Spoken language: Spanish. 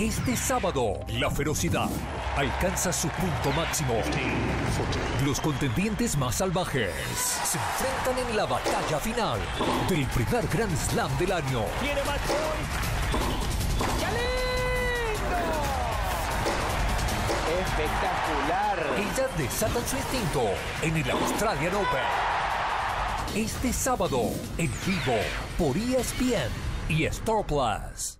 Este sábado, la ferocidad alcanza su punto máximo. Los contendientes más salvajes se enfrentan en la batalla final del primer Grand Slam del año. Tiene Espectacular. Ellas desatan su instinto en el Australian Open. Este sábado, en vivo, por ESPN y Star Plus.